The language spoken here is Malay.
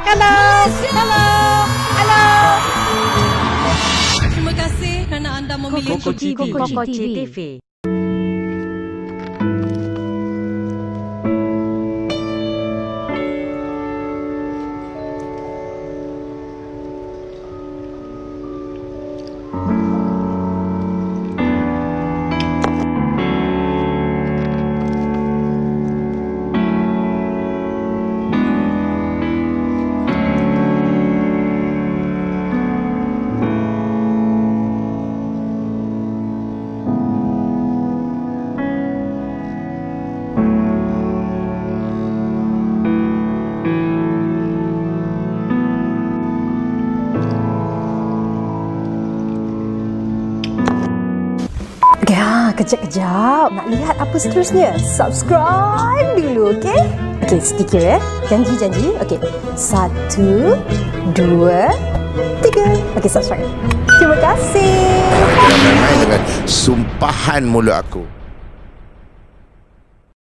Hello. Hello. Terima kasih kerana anda memilih Koko TV. Koko TV. Ha, kejap-kejap. Nak lihat apa seterusnya? Subscribe dulu, okey? Okey, sedikit ya. Janji-janji. Okey. Satu, dua, tiga. Okey, subscribe. Terima kasih. Sumpahan mulut aku.